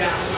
down.